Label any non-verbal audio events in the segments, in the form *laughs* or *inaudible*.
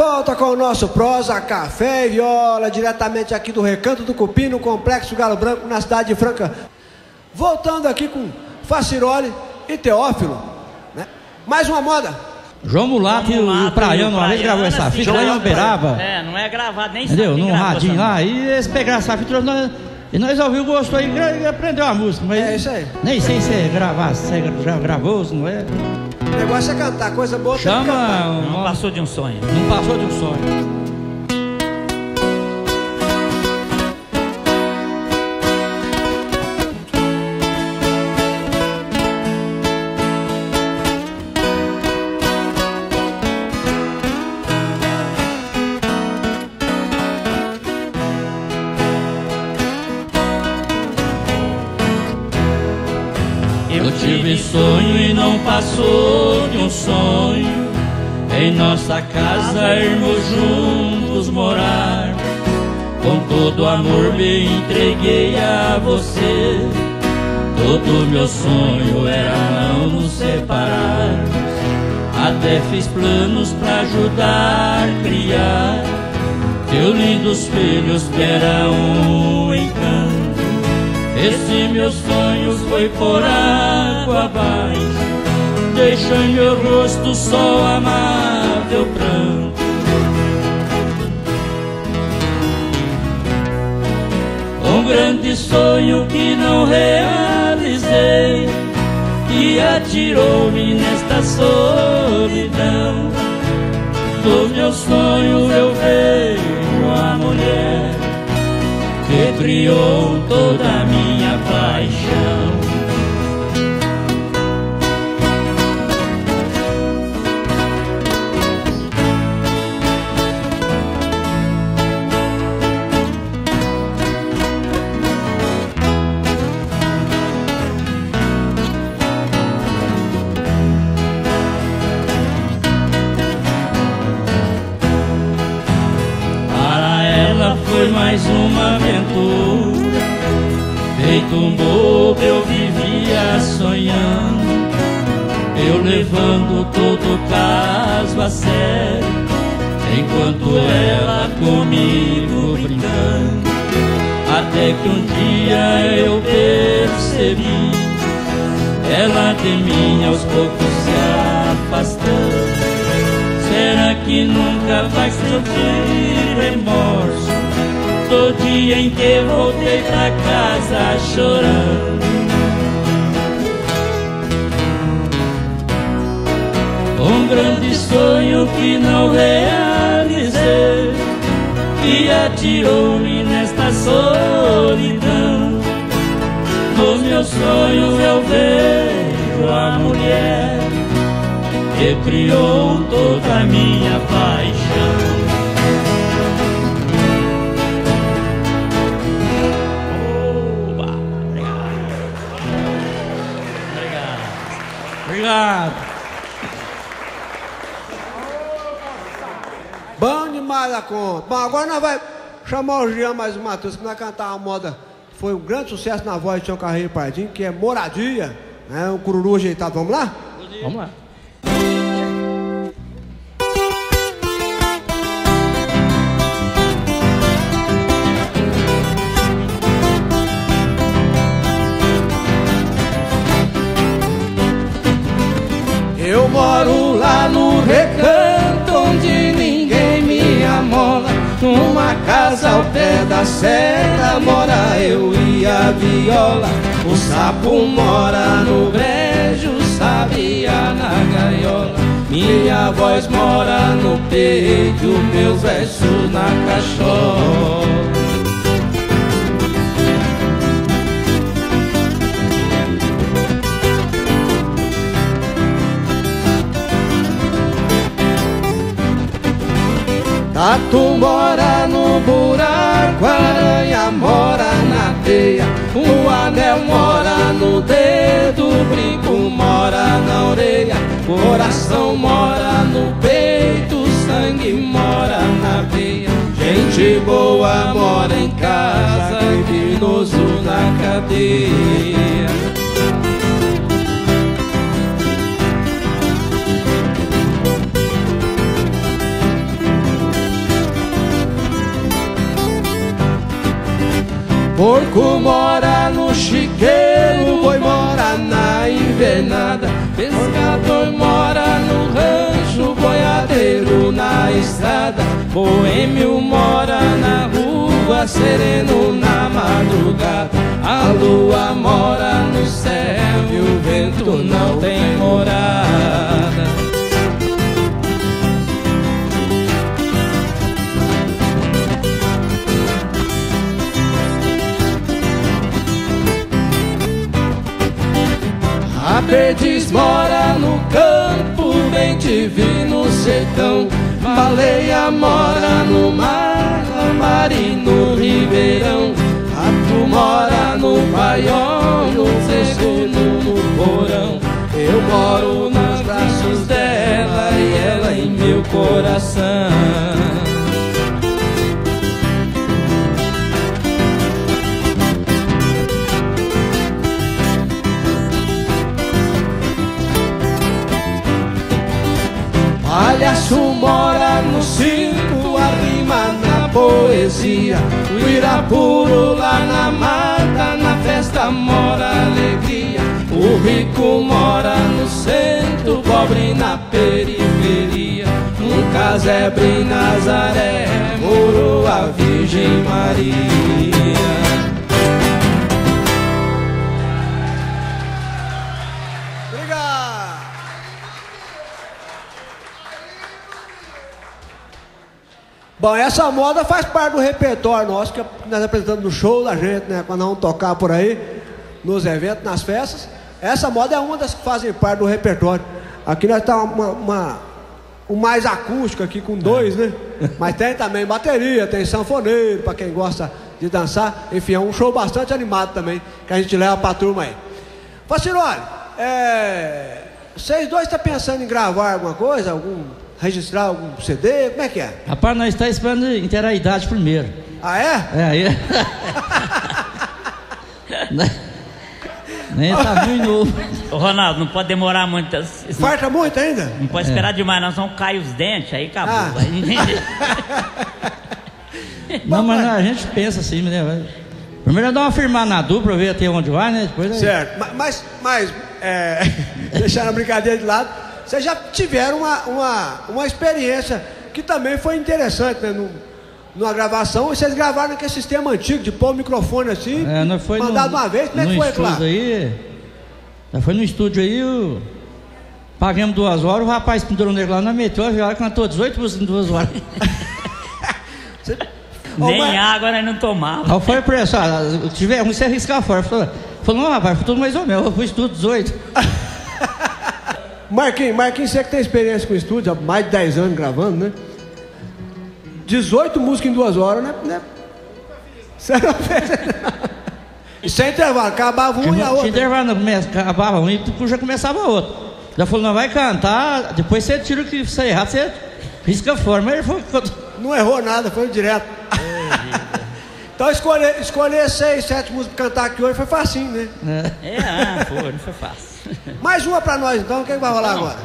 volta com o nosso prosa, café e viola, diretamente aqui do Recanto do Cupim, no Complexo Galo Branco, na cidade de Franca. Voltando aqui com Faciroli e Teófilo, né? Mais uma moda. João Mulato e o Praiano uma vez gravou essa fita lá em Uberaba. É, não é gravado nem Entendeu? Num radinho lá. E eles pegaram essa fita nós, e nós ouvimos, gostou aí e aprendeu a música. Mas É isso aí. Nem sei se é gravar, se é, já gravou, se não é. O negócio é cantar, coisa boa tem que cantar. Chama. Não Não, passou de um sonho. não passou de um sonho. Tive sonho e não passou de um sonho. Em nossa casa irmos juntos morar. Com todo amor me entreguei a você. Todo meu sonho era não nos separar. Até fiz planos pra ajudar a criar. Teus lindos filhos era um encanto. Esse meu sonho foi por água abaixo Deixa em meu rosto só amável pranto Um grande sonho que não realizei E atirou-me nesta solidão. Do meu sonho eu vejo a mulher que criou toda a mais uma aventura. Feito um bobo eu vivia sonhando. Eu levando todo o caso a sério. Enquanto ela comigo brincando. Até que um dia eu percebi. Ela de mim aos poucos se afastando. Será que nunca vai sentir remorso? Do dia em que voltei pra casa chorando. Um grande sonho que não realizei E atirou-me nesta solidão No meu sonho eu vejo a mulher que criou toda a minha paixão. Obrigado. Bom demais a conta. Bom, agora nós vamos chamar o Jean mais uma vez, que nós cantar uma moda. Foi um grande sucesso na voz de Tião Carreiro Pardinho, que é Moradia. Né? Um cururu ajeitado. Vamos lá? Vamos lá. Recanto onde ninguém me amola. Numa casa ao pé da serra mora eu e a viola. O sapo mora no brejo, sabia na gaiola. Minha voz mora no peito, meus versos na cachola Tatu mora no buraco, aranha mora na teia, o anel mora no dedo, o brinco mora na orelha, coração mora no peito, sangue mora na veia. Gente boa mora em casa, criminoso na cadeia. Porco mora no chiqueiro, boi mora na invernada, pescador mora no rancho, boiadeiro na estrada, boêmio mora na rua, sereno na madrugada, a lua mora no céu e o vento não tem morada. Perdiz mora no campo, te vi no sertão. Baleia mora no mar, lambari no ribeirão. Rato mora no paiol, no segundo no porão. Eu moro nos braços dela e ela em meu coração. Palhaço mora no circo, a rima na poesia. O Irapuro lá na mata, na festa mora alegria. O rico mora no centro, o pobre na periferia. Um casebre em Nazaré, morou a Virgem Maria. Bom, essa moda faz parte do repertório nosso que nós apresentamos no show da gente, né? Quando vamos tocar por aí, nos eventos, nas festas. Essa moda é uma das que fazem parte do repertório. Aqui nós tá uma, uma um mais acústico aqui com dois, né? Mas tem também bateria, tem sanfoneiro, para quem gosta de dançar. Enfim, é um show bastante animado também, que a gente leva pra turma aí. Facirone, é... vocês dois estão pensando em gravar alguma coisa? Algum... registrar algum CD? Como é que é? Rapaz, nós estamos esperando inteirar a idade primeiro. Ah, é? É, aí. *laughs* Nem tá muito novo. Ô, Ronaldo, não pode demorar muito. Não, Farta muito ainda? não pode esperar demais, não, senão cai os dentes, aí acabou. Ah. Aí- *laughs* Não, mas vai. a gente pensa assim, né? Primeiro é dar uma firmar na dupla, ver até onde vai, né? Depois aí- Certo, Ma- mas, mas é, *laughs* deixando a brincadeira de lado, vocês já tiveram uma, uma, uma experiência que também foi interessante, né? No, numa gravação, vocês gravaram naquele sistema antigo de pôr o microfone assim, É, nós foi mandado no, uma vez, como é que foi, claro? aí. Nós foi no estúdio aí, o... pagamos duas horas, o rapaz pendurou nele lá, nós meteu a viola, cantou 18 músicas em duas horas. *laughs* Ô, Nem mas- água nós não tomava. Aí foi preço, se tiver ruim, você arriscar fora. Falou, falou, não, rapaz, foi tudo mais ou menos, eu fiz tudo 18. *laughs* Marquinhos, Marquinhos, você que tem experiência com estúdio, há mais de 10 anos gravando, né? 18 músicas em duas horas, né? né? Você não fez. E sem intervalo, acabava um e a outra. intervalo não começa, acabava um e já começava outro. Já falou, não vai cantar, depois você tira o que você errado, você risca fora. Mas ele foi. Não errou nada, foi direto. Então escolher, escolher seis, sete músicas pra cantar aqui hoje foi facinho, né? É, ah, foi, não foi fácil. *laughs* Mais uma pra nós então, o que, que vai rolar agora?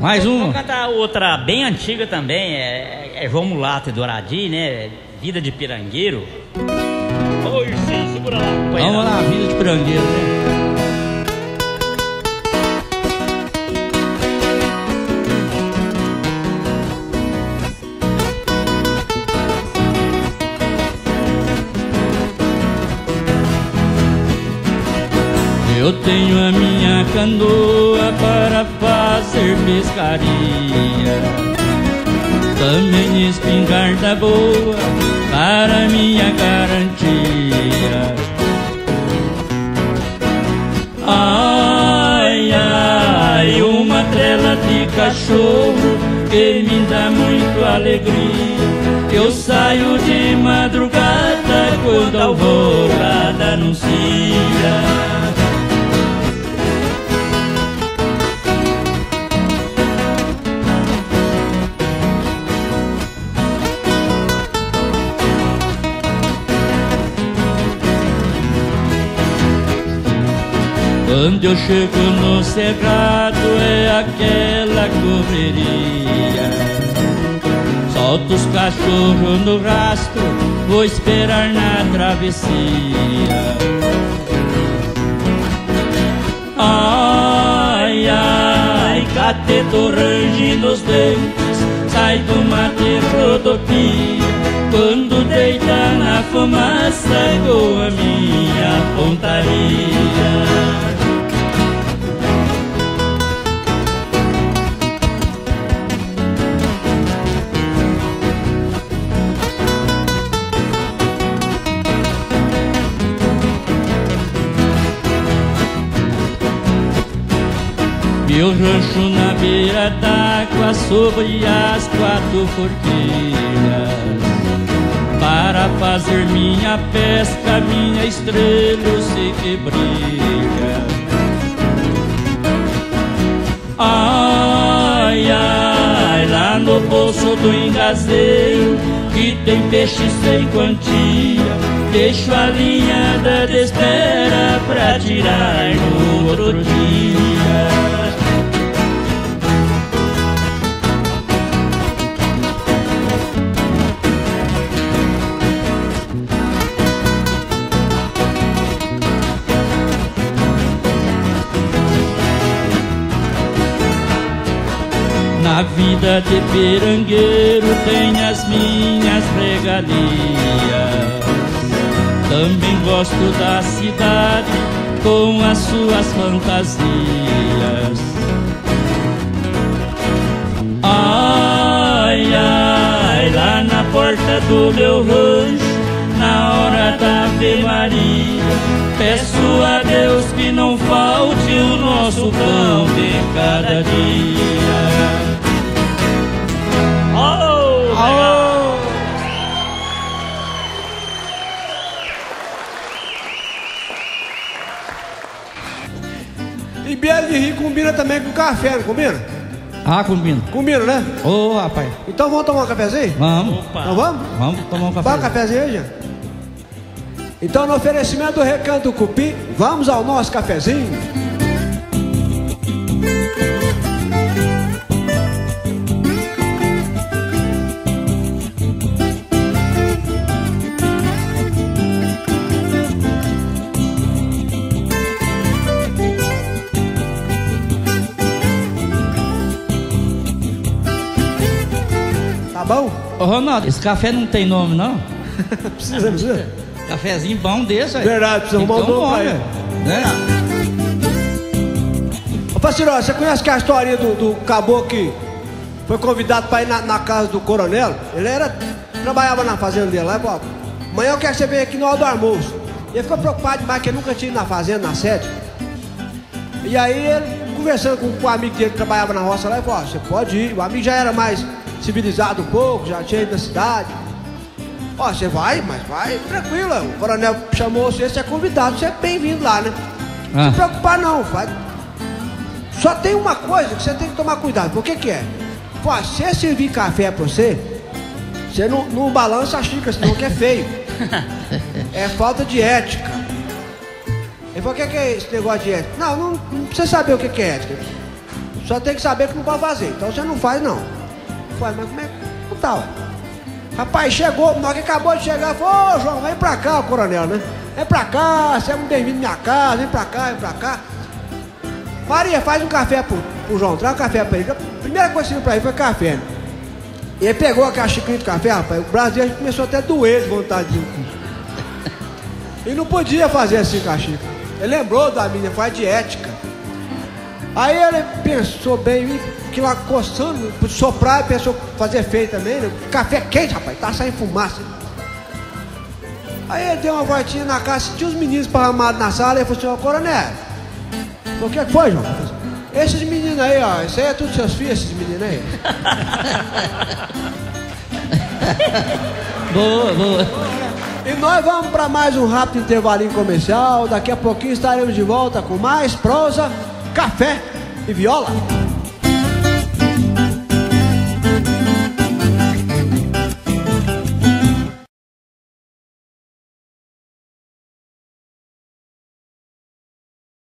Mais Vamos um. cantar outra bem antiga também, é, é João Mulato e Doradi, né? Vida de Pirangueiro. Oi, sim, segura lá. Vamos lá, vida de pirangueiro, né? Eu tenho a minha canoa para fazer pescaria. Também espingarda boa para minha garantia. Ai, ai, uma trela de cachorro que me dá muito alegria. Eu saio de madrugada quando a alvorada anuncia Quando eu chego no cerrado é aquela correria Solto os cachorros no rastro, vou esperar na travessia. Ai, ai, cateto rangindo os dentes, sai do mate rodopia. Quando deita na fumaça, com a minha pontaria. Meu rancho na beira d'água sobre as quatro forquilhas. Para fazer minha pesca, minha estrela eu sei que brilha Ai, ai, lá no bolso do engazeiro Que tem peixe sem quantia Deixo a linha de espera pra tirar no outro dia vida de pirangueiro tem as minhas regalias. Também gosto da cidade com as suas fantasias. Ai, ai, lá na porta do meu rancho Na hora da Ave Maria Peço a Deus que não falte o nosso pão de cada dia E Biela de Rio combina também com café, não combina? Ah, combina. Combina, né? Ô, rapaz. Então vamos tomar um cafezinho? Vamos. Opa. Então vamos? Vamos tomar um Bora um café. cafezinho aí, gente? Então, no oferecimento do Recanto Cupim, vamos ao nosso cafezinho. Ô, Ronaldo, esse café não tem nome, não? *laughs* Precisa, precisa. Cafezinho bom desse aí. Verdade, precisa arrumar ter um nome ele. Né? Ô Faciró, você conhece que a história do, do caboclo que foi convidado para ir na, na casa do coronel? Ele era. trabalhava na fazenda dele lá falou, amanhã eu quero que você venha aqui na hora do almoço. E ele ficou preocupado demais que ele nunca tinha ido na fazenda, na sede. E aí ele, conversando com, com o amigo dele que trabalhava na roça lá, ele falou, ó, você pode ir. O amigo já era mais civilizado um pouco, já tinha ido na cidade. Ó, você vai, mas vai tranquilo. O coronel chamou você, você é convidado, você é bem-vindo lá, né? Não Ah. se preocupar não, vai. Só tem uma coisa que você tem que tomar cuidado. Por que que é? Pô, se eu servir café pra você, você não, não balança a xícara, senão que é feio. *laughs* É falta de ética. Ele falou, o que que é esse negócio de ética? Não, não, não precisa saber o que que é ética. Só tem que saber que não pode fazer. Então você não faz, não. Faz, mas como é que tá, ué? Rapaz, chegou, hora que acabou de chegar, falou, ô João, vem pra cá, o coronel, né? Vem pra cá, você é muito bem-vindo na minha casa, vem pra cá, vem pra cá. Maria, faz um café pro, pro João, traz um café pra ele. A primeira coisa que saiu pra ele foi café. né? E ele pegou aquela xicrinha de café, rapaz, o Brasil começou até a doer de vontade de *laughs* E não podia fazer assim com a xícara. Ele lembrou da minha, faz de ética. Aí ele pensou bem, que lá coçando, soprar, e pensou fazer feio também, né? Café quente, rapaz, tá saindo fumaça. Aí ele deu uma voltinha na casa, tinha os meninos parramados na sala, e falou assim, ó, coronel, o que que foi, João? Assim, Esses meninos aí, ó, isso aí é tudo seus filhos, esses meninos aí. *laughs* Boa, boa. E nós vamos para mais um rápido intervalinho comercial. Daqui a pouquinho estaremos de volta com mais prosa, café e viola.